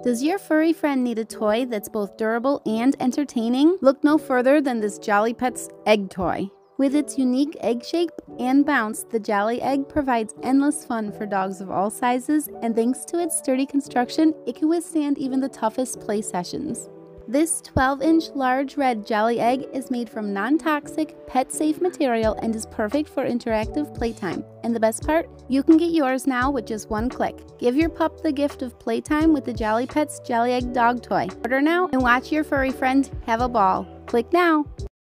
Does your furry friend need a toy that's both durable and entertaining? Look no further than this Jolly Pets egg toy. With its unique egg shape and bounce, the Jolly Egg provides endless fun for dogs of all sizes, and thanks to its sturdy construction, it can withstand even the toughest play sessions. This 12 inch large red Jolly Egg is made from non toxic, pet safe material and is perfect for interactive playtime. And the best part? You can get yours now with just one click. Give your pup the gift of playtime with the Jolly Pets Jolly Egg dog toy. Order now and watch your furry friend have a ball. Click now.